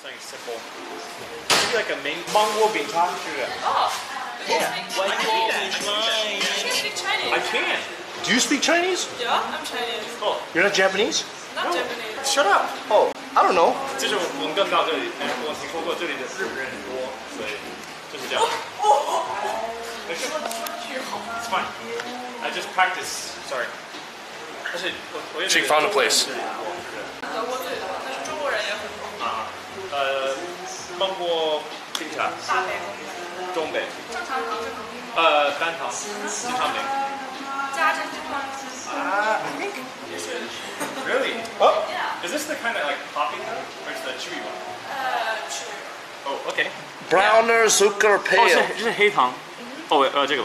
something simple. Maybe like a mang- mango bingcha, sugar. Oh, Yeah. I can speak Chinese. I can. Do you speak Chinese? Yeah, I'm Chinese. Oh, You're not Japanese? Not Japanese. shut up. Oh, I don't know. 就是我们刚到这里，哎，我听说过这里的日本人很多，所以就是这样。没事，It's fine. I just practice. Sorry. 但是我我也 She found a place. 德 呃，芒果冰茶，大杯公中北，正常糖是呃，单糖，金昌明。加珍珠吗？ Ah, I think. Really? Oh, Yeah. Is this the kind that like popping or is the chewy one? 呃，是。 Oh, okay. browner zucker 哦， pale. 是是黑糖。哦，呃，这个吧。